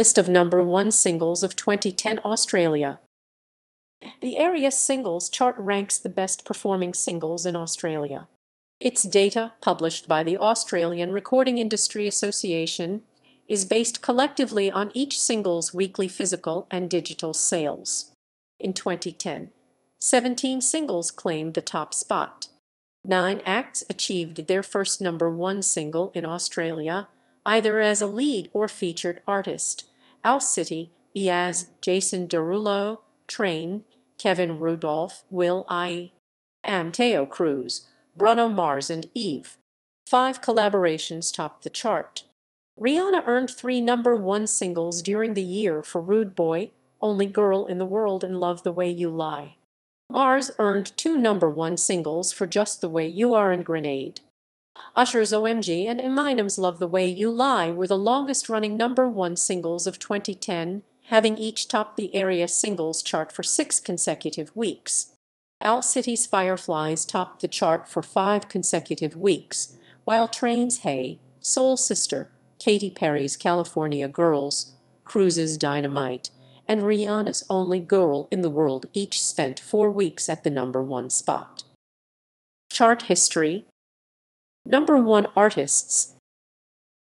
List of number one singles of 2010 Australia. The ARIA Singles Chart ranks the best performing singles in Australia. Its data, published by the Australian Recording Industry Association, is based collectively on each single's weekly physical and digital sales. In 2010, 17 singles claimed the top spot. Nine acts achieved their first number one single in Australia, either as a lead or featured artist. Owl City, Iyaz, Jason Derulo, Train, Kevin Rudolf, Will I. Taio Cruz, Bruno Mars and Eve. Five collaborations topped the chart. Rihanna earned three number one singles during the year for Rude Boy, Only Girl in the World and Love the Way You Lie. Mars earned two number one singles for Just the Way You Are and Grenade. Usher's OMG and Eminem's Love the Way You Lie. Were the longest-running number one singles of 2010, having each topped the ARIA Singles chart for six consecutive weeks. Owl City's Fireflies topped the chart for five consecutive weeks, while Train's Hey, Soul Sister, Katy Perry's California Gurls, Cruz's Dynamite, and Rihanna's Only Girl in the World each spent four weeks at the number one spot. Chart history Number one artists